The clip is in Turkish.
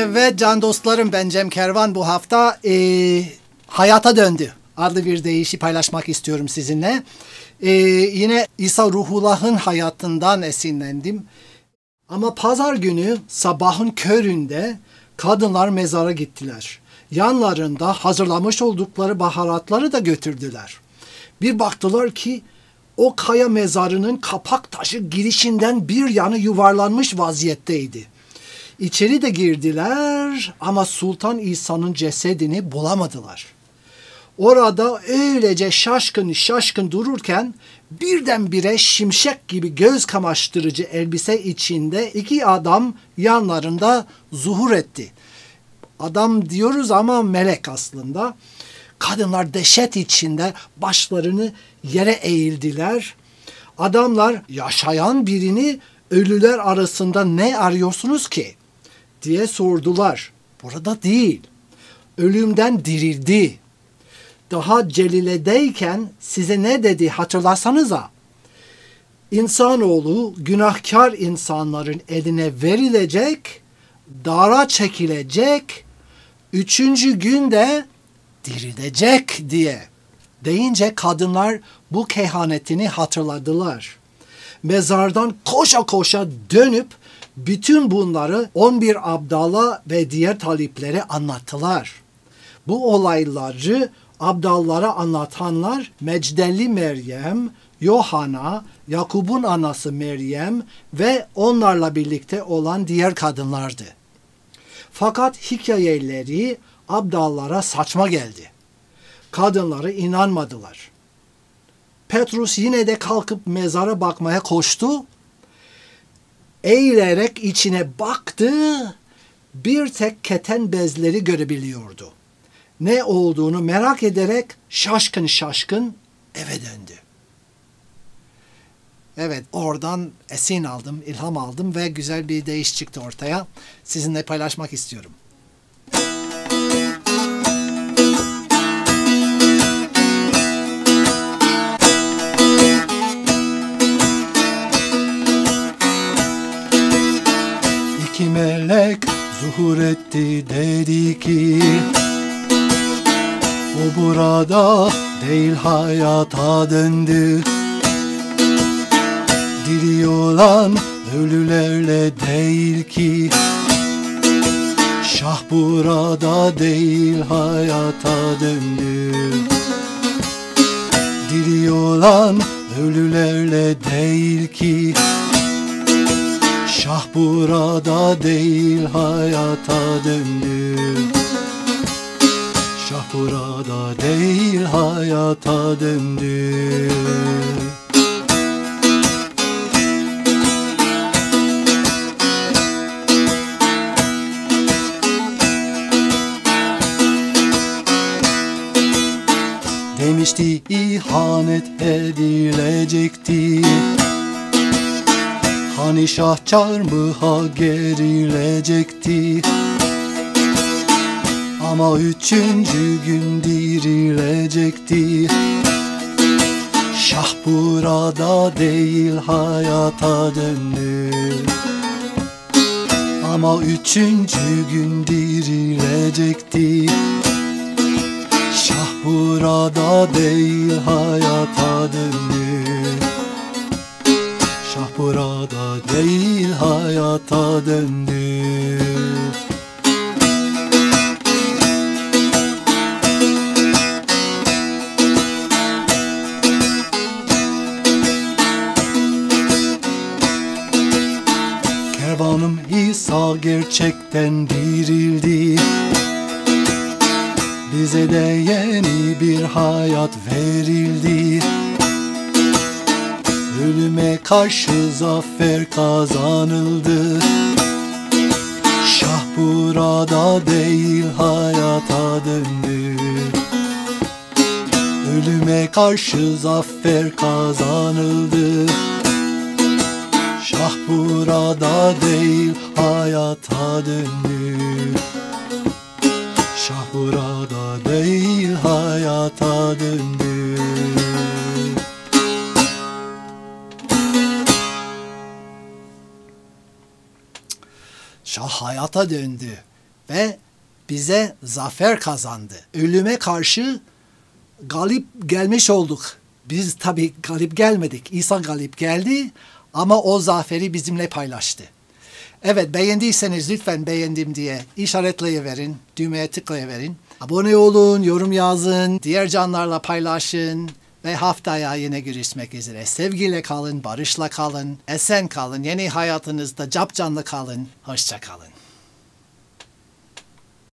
Evet can dostlarım ben Cem Kervan bu hafta e, Hayata Döndü adlı bir deyişi paylaşmak istiyorum sizinle. E, yine İsa Ruhullah'ın hayatından esinlendim. Ama pazar günü sabahın köründe kadınlar mezara gittiler. Yanlarında hazırlamış oldukları baharatları da götürdüler. Bir baktılar ki o kaya mezarının kapak taşı girişinden bir yanı yuvarlanmış vaziyetteydi. İçeri de girdiler ama Sultan İsa'nın cesedini bulamadılar. Orada öylece şaşkın şaşkın dururken birdenbire şimşek gibi göz kamaştırıcı elbise içinde iki adam yanlarında zuhur etti. Adam diyoruz ama melek aslında. Kadınlar dehşet içinde başlarını yere eğildiler. Adamlar yaşayan birini ölüler arasında ne arıyorsunuz ki? Diye sordular. Burada değil. Ölümden dirildi. Daha Celile'deyken size ne dedi hatırlarsanıza. İnsanoğlu günahkar insanların eline verilecek, dara çekilecek, üçüncü günde dirilecek diye deyince kadınlar bu kehanetini hatırladılar. Mezardan koşa koşa dönüp bütün bunları 11 abdala ve diğer taliplere anlattılar. Bu olayları abdallara anlatanlar Mecdelli Meryem, Yohana, Yakub'un anası Meryem ve onlarla birlikte olan diğer kadınlardı. Fakat hikayeleri abdallara saçma geldi. Kadınları inanmadılar. Petrus yine de kalkıp mezara bakmaya koştu. Eğilerek içine baktı. Bir tek keten bezleri görebiliyordu. Ne olduğunu merak ederek şaşkın şaşkın eve döndü. Evet oradan esin aldım, ilham aldım ve güzel bir değiş çıktı ortaya. Sizinle paylaşmak istiyorum. İki melek zuhur etti dedi ki O burada değil hayata döndü. Diri olan ölülerle değil ki. Şah burada değil hayata döndü. Diri olan ölülerle değil ki Şah burada değil hayata döndü. Şah burada değil hayata döndü. Demişti ihanet edilecekti Hani şah çarmıha gerilecekti. Ama üçüncü gün dirilecekti. Şah burada değil hayata döndü. Ama üçüncü gün dirilecekti. Şah burada değil hayata döndü burada değil hayata döndü. Kervanım İsa gerçekten dirildi. Bize de yeni bir hayat verildi Ölüme karşı zafer kazanıldı. Şah burada değil hayata döndü. Ölüme karşı zafer kazanıldı. Şah burada değil hayata döndü. Şah burada değil hayata döndü Şah hayata döndü. ve bize zafer kazandı. Ölüme karşı galip gelmiş olduk. Biz tabii galip gelmedik. İsa galip geldi ama o zaferi bizimle paylaştı. Evet beğendiyseniz lütfen beğendim diye işaretleyiverin, düğmeye tıklayıverin. Abone olun, yorum yazın, diğer canlarla paylaşın ve haftaya yine görüşmek üzere. Sevgiyle kalın, barışla kalın, esen kalın, yeni hayatınızda cap canlı kalın. Hoşça kalın.